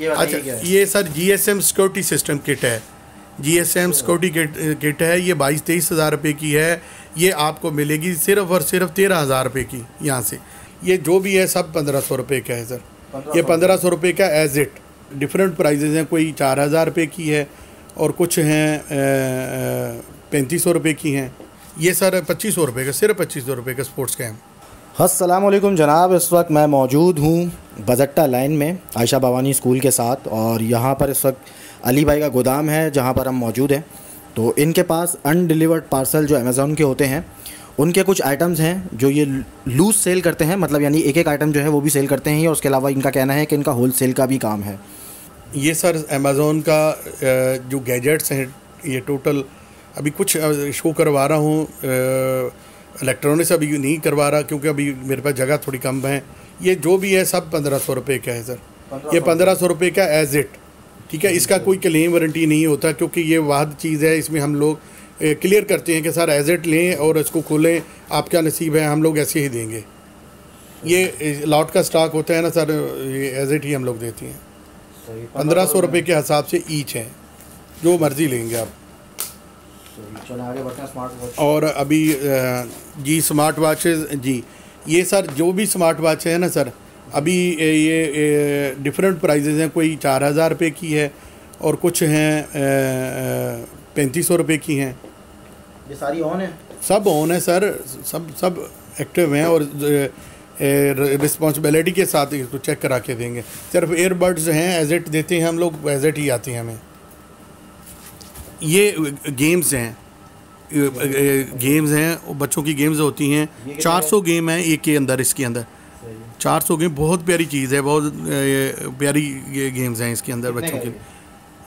ये अच्छा ये sir G S M security system kit है। G S M security kit kit है ये बाईस तेईस हज़ार रुपये की है। ये आपको मिलेगी सिर्फ़ और सिर्फ़ तेरह हज़ार रुपये की यहाँ से। ये जो भी है सब पंद्रह सौ रुपये का है सर। ये पंद्रह सौ रुपये का एज इट डिफरेंट प्राइजेज हैं कोई चार हज़ार रुपये की है और कुछ हैं पैंतीस सौ रुपये की हैं। ये सर पच्चीस सौ रुपये का सिर्फ़ पच्चीस सौ रुपये का स्पोर्ट्स कैम्प असलम जनाब, इस वक्त मैं मौजूद हूँ बजट्टा लाइन में, आयशा भवानी स्कूल के साथ, और यहाँ पर इस वक्त अली भाई का गोदाम है, जहाँ पर हम मौजूद हैं। तो इनके पास अनडिलीवर्ड पार्सल जो अमेज़ोन के होते हैं, उनके कुछ आइटम्स हैं, जो ये लूज़ सेल करते हैं मतलब यानी एक एक आइटम जो है वो भी सेल करते हैं, और उसके अलावा इनका कहना है कि इनका होल सेल का भी काम है। ये सर अमेज़ोन का जो गैजेट्स हैं, ये टोटल अभी कुछ शो करवा रहा हूँ इलेक्ट्रॉनिक्स अभी नहीं करवा रहा क्योंकि अभी मेरे पास जगह थोड़ी कम है। ये जो भी है सब पंद्रह सौ रुपये का है सर। ये पंद्रह सौ रुपये का एज इट ठीक है? इसका कोई क्लेम वारंटी नहीं होता क्योंकि ये वाद चीज़ है इसमें हम लोग क्लियर करते हैं कि सर एज इट लें और इसको खोलें आपका नसीब है हम लोग ऐसे ही देंगे। ये लॉट का स्टॉक होता है ना सर ये एज इट ही हम लोग देते हैं। पंद्रह सौ रुपये के हिसाब से ईच है। जो मर्ज़ी लेंगे आप। चलो आगे बढ़ते हैं स्मार्ट वॉच और अभी जी स्मार्ट वॉचेस जी ये सर जो भी स्मार्ट वॉच है ना सर अभी ये डिफरेंट प्राइजेज हैं कोई चार हज़ार रुपये की है और कुछ हैं पैंतीस सौ रुपये की हैं। ये सारी ऑन है? सब ऑन है सर सब सब एक्टिव हैं और रिस्पॉन्सिबिलिटी के साथ इसको चेक करा के देंगे। सिर्फ़ एयरबड्स हैं एज इट देते हैं हम लोग एज इट ही आते हैं हमें। ये गेम्स हैं। गेम्स हैं बच्चों की गेम्स होती हैं। 400 गेम हैं? एक के अंदर इसके अंदर। 400 गेम बहुत प्यारी चीज़ है बहुत प्यारी गेम्स हैं इसके अंदर बच्चों के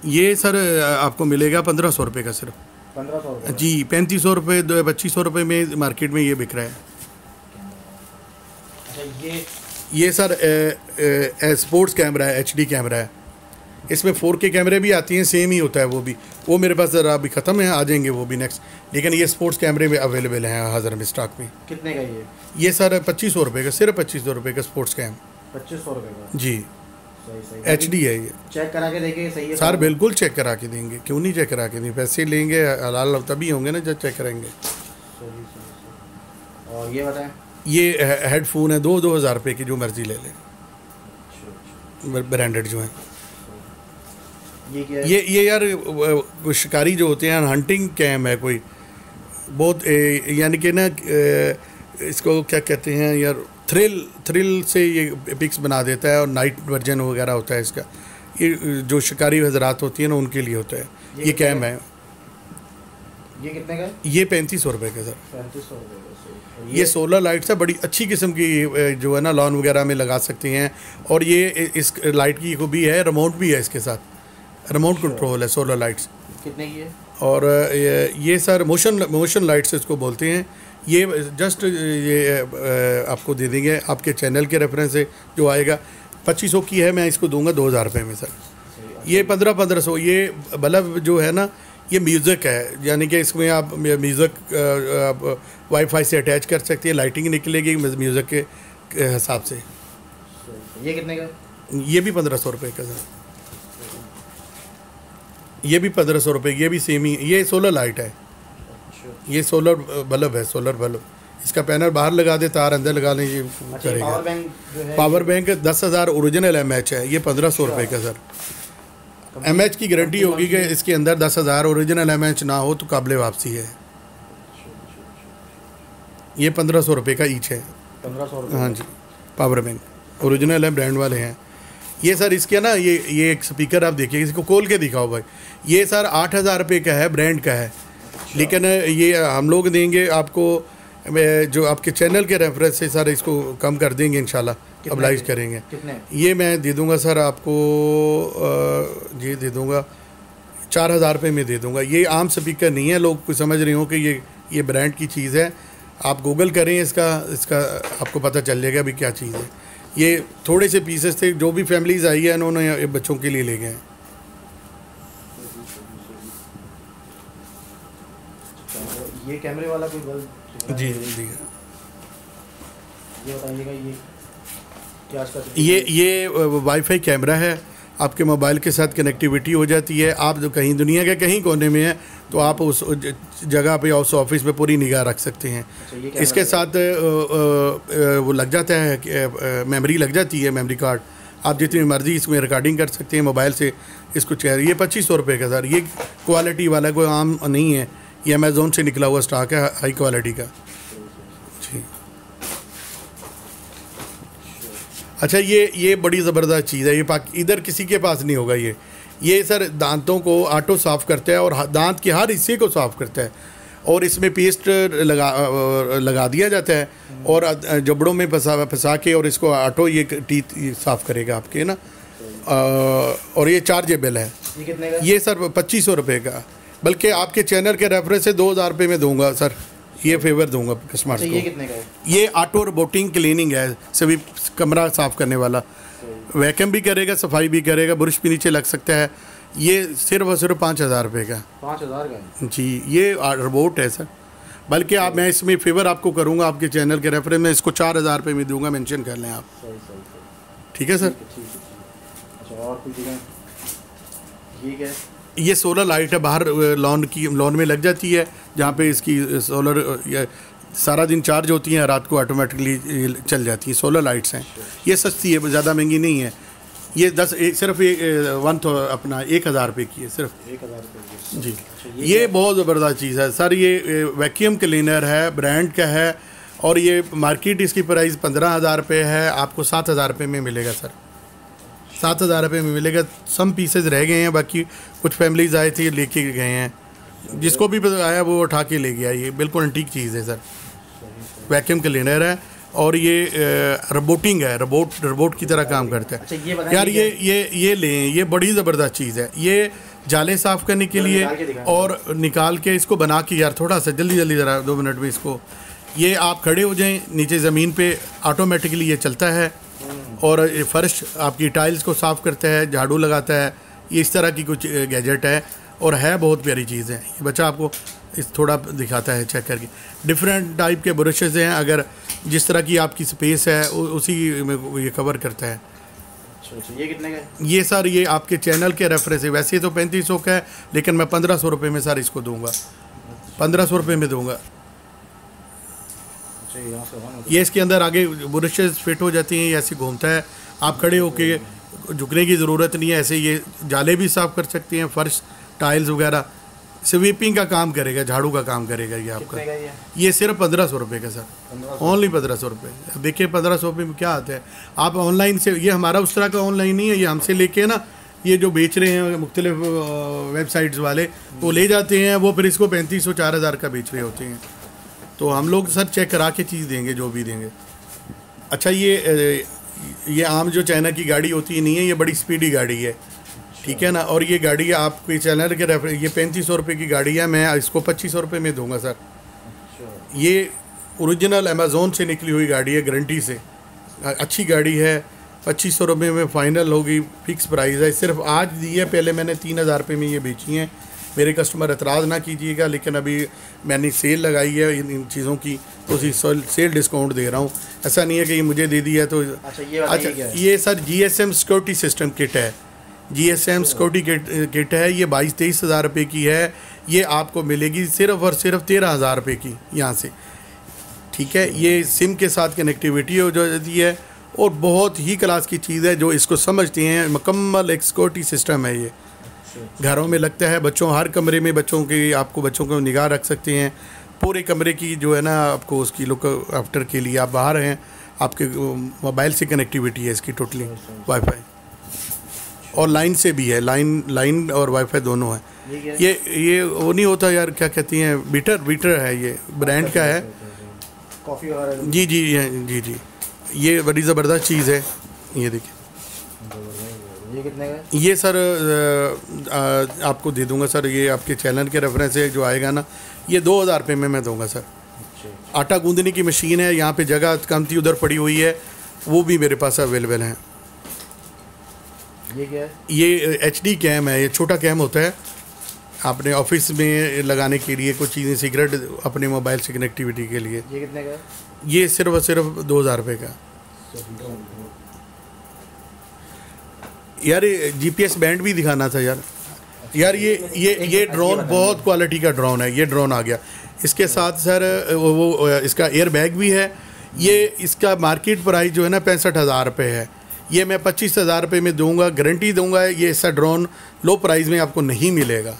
ये? सर आपको मिलेगा पंद्रह सौ रुपये का सिर्फ़। पंद्रह सौ जी पैंतीस सौ रुपये पच्चीस सौ रुपये में मार्केट में ये बिक रहा है। अच्छा ये ये सर स्पोर्ट्स कैमरा है एचडी कैमरा है। इसमें फोर के कैमरे भी आती हैं सेम ही होता है वो भी। वो मेरे पास ज़रा अभी ख़त्म है आ जाएँगे वो भी नेक्स्ट लेकिन ये स्पोर्ट्स कैमरे में अवेलेबल हैं हज़ार में स्टॉक में। कितने का ये? ये सर पच्चीस सौ रुपये का सिर्फ़ पच्चीस सौ रुपये का स्पोर्ट्स कैम पच्चीस सौ रुपये का? जी। सही सही। एच है ये। चेक करा के देखिए सही है सर बिल्कुल चेक करा के देंगे क्यों नहीं चेक करा के देंगे? पैसे लेंगे हलाल तभी होंगे ना जब चेक करेंगे। और ये बताएँ? ये हेडफोन है दो दो हज़ार रुपये की जो मर्ज़ी ले लें। अच्छा, अच्छा। ब्रांडेड जो हैं। ये क्या है? ये ये यार शिकारी जो होते हैं हंटिंग कैम है कोई। बहुत यानी कि ना इसको क्या कहते हैं यार थ्रिल थ्रिल से ये पिक्स बना देता है और नाइट वर्जन वगैरह होता है इसका। ये जो शिकारी हजरात होती हैं ना उनके लिए होता है। ये ये कैम है। ये कितने का ये पैंतीस सौ रुपये का सर। पैंतीस सौ रुपये ये सोलर लाइट्स है बड़ी अच्छी किस्म की जो है ना लॉन वगैरह में लगा सकते हैं। और ये इस लाइट की भी है रिमोट भी है इसके साथ। रिमोट कंट्रोल है सोलर लाइट्स कितने की है? और ये, ये सर मोशन मोशन लाइट्स इसको बोलते हैं। ये जस्ट ये आपको दे देंगे आपके चैनल के रेफरेंस से जो आएगा। पच्चीस सौ की है मैं इसको दूँगा दो हज़ार रुपये में सर। ये पंद्रह पंद्रह सौ ये बल्ब जो है ना ये म्यूज़िक है। यानी कि इसमें आप म्यूज़िक आप वाईफाई से अटैच कर सकते हैं लाइटिंग निकलेगी म्यूज़िक के के हिसाब से। ये कितने का? ये भी पंद्रह सौ रुपये का सर। ये भी पंद्रह सौ रुपये ये भी सेम ही ये सोलर लाइट है। ये सोलर बल्ब है सोलर बल्ब। इसका पैनल बाहर लगा दे तार अंदर लगा लें ये अच्छा करेगा। पावर बैंक पावर बैंक दस हज़ार औरिजिनल एम एच है ये पंद्रह सौ रुपये का सर एम एच की गारंटी होगी कि इसके अंदर दस हज़ार औरिजिनल एम एच ना हो तो काबिल वापसी है। ये पंद्रह सौ रुपये का ईच है। पंद्रह सौ हाँ जी पावर बैंक औरिजिनल है ब्रांड वाले हैं। ये सर इसके ना ये ये एक स्पीकर आप देखिए इसको खोल के दिखाओ भाई। ये सर आठ हज़ार रुपये का है ब्रांड का है। लेकिन ये हम लोग देंगे आपको जो आपके चैनल के रेफरेंस से सर इसको कम कर देंगे इन अब्लाइज के? करेंगे। कितने? ये मैं दे दूँगा सर आपको ये दे दूँगा चार हज़ार रुपये में दे दूँगा। ये आम स्पीकर नहीं है लोग कुछ समझ रहे हो कि ये ये ब्रांड की चीज़ है। आप गूगल करें इसका इसका आपको पता चल जाएगा अभी क्या चीज़ है। ये थोड़े से पीसेस थे जो भी फैमिलीज़ आई है उन्होंने ये बच्चों के लिए ले गए हैं। ये कैमरे वाला कोई बल्ब जी जी। ये बताइएगा ये क्या ये ये वाईफाई कैमरा है। आपके मोबाइल के साथ कनेक्टिविटी हो जाती है। आप जो कहीं दुनिया के कहीं कोने में हैं तो आप उस जगह पे उस ऑफ़िस में पूरी निगाह रख सकते हैं। अच्छा, इसके साथ वो लग जाता है मेमोरी लग जाती है मेमोरी कार्ड आप जितनी मर्ज़ी इसमें रिकॉर्डिंग कर सकते हैं मोबाइल से इसको चेयर ये पच्चीस सौ रुपये का सर ये क्वालिटी वाला कोई आम नहीं है। ये अमेज़ोन से निकला हुआ स्टॉक है हाई क्वालिटी का। अच्छा ये ये बड़ी ज़बरदस्त चीज़ है ये पाक इधर किसी के पास नहीं होगा ये। ये सर दांतों को आटो साफ़ करता है और दांत के हर हिस्से को साफ़ करता है और इसमें पेस्ट लगा लगा दिया जाता है और जबड़ों में फंसा फंसा के और इसको आटो ये टीथ साफ़ करेगा आपके ना? और ये चार्जेबल है। ये कितने का? ये सर पच्चीस सौ रुपये का बल्कि आपके चैनल के रेफरेंस से दो हज़ार रुपये में दूँगा सर। ये फेवर दूँगा कस्टमर्स अच्छा ये को। कितने का है? ये ऑटो रोबोटिंग क्लीनिंग है सभी कमरा साफ़ करने वाला। वैक्यूम भी करेगा सफ़ाई भी करेगा बुरश भी नीचे लग सकता है। ये सिर्फ़ और सिर्फ़ पाँच हज़ार रुपये का। पाँच हज़ार का जी ये रोबोट है सर। बल्कि आप मैं इसमें फेवर आपको करूँगा आपके चैनल के रेफरेंस में इसको चार हज़ार रुपये में दूँगा मेंशन कर लें आप। ठीक है सर? ठीक है ठीक है अच्छा और ये क्या है। ये सोलर लाइट है बाहर लॉन की लॉन में लग जाती है जहाँ पे इसकी सोलर सारा दिन चार्ज होती हैं रात को ऑटोमेटिकली चल जाती हैं सोलर लाइट्स हैं। ये सस्ती है ज़्यादा महँगी नहीं है। ये दस एक सिर्फ़ एक वन थो अपना एक हज़ार रुपये की है सिर्फ़। एक हज़ार रुपये की जी। ये ये बहुत ज़बरदस्त चीज़ है। सर ये वैक्यूम क्लीनर है ब्रांड का है और ये मार्केट इसकी प्राइस पंद्रह हज़ार रुपये है आपको सात हज़ार रुपये में मिलेगा सर। सात हज़ार रुपये में मिलेगा। सम पीसेज रह गए हैं बाकी कुछ फैमिलीज़ आए थे लेके गए हैं। जिसको भी आया वो उठा के ले गया ये बिल्कुल अंटीक चीज़ है सर। वैक्यूम क्लीनर है और ये रोबोटिंग है। रोबोट रोबोट की तरह काम करता अच्छा, है ये यार ये ये ये लें। ये बड़ी ज़बरदस्त चीज़ है। ये जाले साफ़ करने के लिए। और निकाल के इसको बना के यार थोड़ा सा जल्दी जल्दी ज़रा दो मिनट में इसको। ये आप खड़े हो जाएँ नीचे ज़मीन पे ऑटोमेटिकली ये चलता है। और ये फर्श आपकी टाइल्स को साफ़ करता है झाड़ू लगाता है ये इस तरह की कुछ गैजेट है और है बहुत प्यारी चीज़ है। ये बच्चा आपको इस थोड़ा दिखाता है चेक करके। डिफरेंट टाइप के ब्रशेज़ हैं अगर जिस तरह की आपकी स्पेस है उसी में ये कवर करता है। अच्छा अच्छा ये कितने का ये सर ये आपके चैनल के रेफरेंस है। वैसे तो पैंतीस सौ का है लेकिन मैं पंद्रह सौ रुपये में सर इसको दूँगा। पंद्रह सौ रुपये में दूँगा। ये इसके अंदर आगे ब्रशेज फिट हो जाती हैं ये ऐसे घूमता है। आप खड़े होके झुकने की ज़रूरत नहीं है ऐसे ये जाले भी साफ़ कर सकते हैं फर्श टाइल्स वगैरह। स्वीपिंग का काम करेगा झाड़ू का काम करेगा ये आपका। ये? ये सिर्फ़ पंद्रह सौ रुपये का सर। ओनली पंद्रह सौ रुपये देखिए पंद्रह सौ रुपये में क्या आता है। आप ऑनलाइन से ये हमारा उस तरह का ऑनलाइन नहीं है ये हमसे लेके ना ये जो बेच रहे हैं मुख्तलिफ़ वेबसाइट्स वाले वो ले जाते हैं वो फिर इसको पैंतीस सौ चार हज़ार का बेच रहे होते हैं। तो हम लोग सर चेक करा के चीज़ देंगे, जो भी देंगे। अच्छा ये ये आम जो चाइना की गाड़ी होती है नहीं है, ये बड़ी स्पीडी गाड़ी है। ठीक है ना? और ये गाड़ी आपके चैनल के रेफर, ये पैंतीस सौ रुपये की गाड़ी है, मैं इसको पच्चीस सौ रुपये में दूँगा, सर। ये ओरिजिनल अमेज़ोन से निकली हुई गाड़ी है गारंटी से। अच्छी गाड़ी है, पच्चीस सौ रुपये में फ़ाइनल होगी फिक्स प्राइस है। सिर्फ़ आज दी है, पहले मैंने तीन हज़ार रुपये में ये बेची हैं। मेरे कस्टमर एतराज़ ना कीजिएगा लेकिन अभी मैंने सेल लगाई है इन इन चीज़ों की तो उसी सेल डिस्काउंट दे रहा हूँ। ऐसा नहीं है कि ये मुझे दे दिया तो अच्छा ये अच्छा ये sir G S M security system kit है। G S M security kit kit है ये बाईस तेईस हज़ार रुपये की है। ये आपको मिलेगी सिर्फ़ और सिर्फ़ तेरह हज़ार रुपये की यहाँ से। ठीक है ये सिम के साथ कनेक्टिविटी हो जाती है और बहुत ही क्लास की चीज़ है जो इसको समझते हैं। मुकम्मल एक सिक्योरिटी सिस्टम है ये। घरों में लगता है बच्चों हर कमरे में बच्चों की आपको बच्चों को निगाह रख सकते हैं। पूरे कमरे की जो है ना आपको उसकी लुक आफ्टर के लिए आप बाहर हैं आपके मोबाइल से कनेक्टिविटी है इसकी टोटली वाईफाई और लाइन से भी है लाइन लाइन और वाईफाई दोनों है। ये ये वो नहीं होता यार क्या कहती हैं बीटर बीटर है ये ब्रांड का है? कॉफ़ी वगैरह। जी जी जी जी। ये बड़ी ज़बरदस्त चीज़ है ये देखिए। ये कितने का? ये सर अ, अ, आपको दे दूँगा सर ये आपके चैनल के रेफरेंस से जो आएगा ना ये दो हज़ार रुपये में मैं दूँगा सर। अच्छा आटा गूंदने की मशीन है यहाँ पे जगह कम थी उधर पड़ी हुई है वो भी मेरे पास अवेलेबल है। ये क्या है? ये एच डी कैम है ये छोटा कैम होता है। आपने ऑफ़िस में लगाने के लिए कुछ चीज़ें सिगरेट अपने मोबाइल से कनेक्टिविटी के लिए। ये कितने का ये सिर्फ़ और सिर्फ़ दो हज़ार रुपये का। यार जीपीएस बैंड भी दिखाना था यार। यार ये ये ये ड्रोन बहुत क्वालिटी का ड्रोन है ये ड्रोन आ गया। इसके साथ सर वो, वो इसका एयर बैग भी है। ये इसका मार्केट प्राइस जो है ना पैंसठ हज़ार रुपये है। ये मैं पच्चीस हज़ार रुपये में दूँगा गारंटी दूँगा ये ऐसा ड्रोन लो प्राइस में आपको नहीं मिलेगा।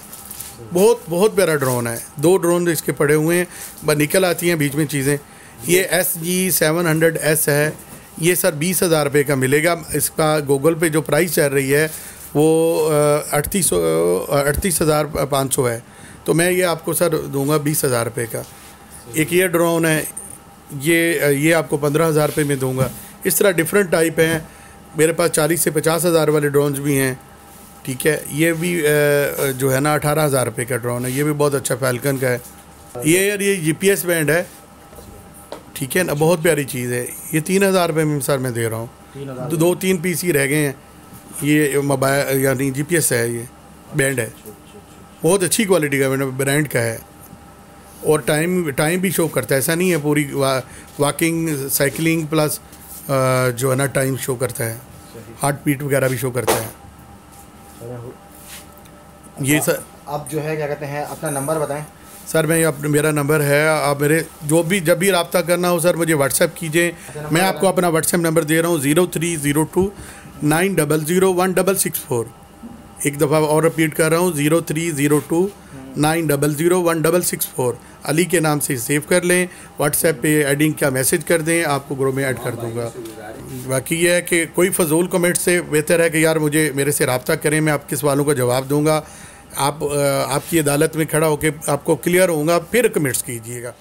बहुत बहुत प्यारा ड्रोन है। दो ड्रोन इसके पड़े हुए हैं निकल आती हैं बीच में चीज़ें। ये S G seven hundred S है। ये सर बीस हज़ार रुपये का मिलेगा। इसका गूगल पे जो प्राइस चल रही है, वो अड़तीस अड़तीस हज़ार पाँच सौ है। तो मैं ये आपको सर दूँगा बीस हज़ार रुपये का। एक ये ड्रोन है, ये ये आपको पंद्रह हज़ार रुपये में दूँगा। इस तरह डिफरेंट टाइप हैं। मेरे पास चालीस से पचास हज़ार वाले ड्रोन्स भी हैं। ठीक है, ये भी जो है ना, अठारह हज़ार रुपये का ड्रोन है। ये भी बहुत अच्छा फैल्कन का है। ये यार, ये जीपीएस बैंड है। ठीक है ना बहुत प्यारी चीज़ है। ये तीन हज़ार रुपये में सर मैं दे रहा हूँ। तो दो तीन पीस ही रह गए हैं। ये मोबाइल यानी जीपीएस है ये बैंड है। बहुत अच्छी क्वालिटी का मैंने ब्रांड का है। और टाइम टाइम भी शो करता है। ऐसा नहीं है पूरी वा, वाकिंग साइकिलिंग प्लस जो है ना टाइम शो करता है। हार्ट बीट वगैरह भी शो करता है। ये सर आप जो है क्या कहते हैं अपना नंबर बताएँ। सर मैं अपने मेरा नंबर है आप मेरे जो भी जब भी रबता करना हो सर मुझे व्हाट्सएप कीजिए। अच्छा, मैं आपको अपना व्हाट्सएप नंबर दे रहा हूँ zero three zero two nine double zero one double six four. एक दफ़ा और रिपीट कर रहा हूँ zero three zero two nine double zero one double six four. Ali के नाम से सेव कर लें व्हाट्सएप पे एडिंग का मैसेज कर दें आपको ग्रो में ऐड कर दूँगा। बाकी यह है कि कोई फजूल कमेंट से बेहतर है कि यार मुझे मेरे से रबता करें मैं आपके सवालों का जवाब दूँगा। आप आपकी अदालत में खड़ा होकर आपको क्लियर होगा फिर कमेंट्स कीजिएगा।